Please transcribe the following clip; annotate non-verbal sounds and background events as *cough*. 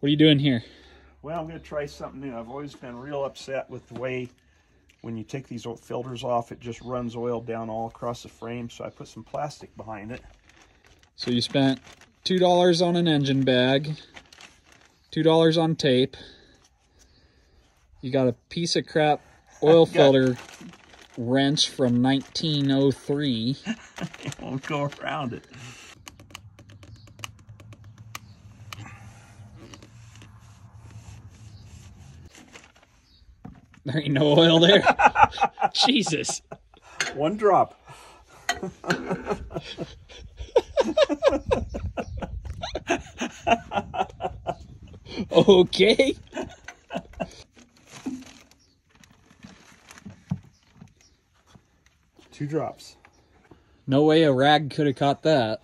What are you doing here? Well, I'm going to try something new. I've always been real upset with the way when you take these old filters off, it just runs oil down all across the frame. So I put some plastic behind it. So you spent $2 on an engine bag, $2 on tape. You got a piece of crap oil *laughs* filter wrench from 1903. it *laughs* won't go around it. There ain't no oil there. *laughs* Jesus. One drop. okay. Two drops. No way a rag could have caught that.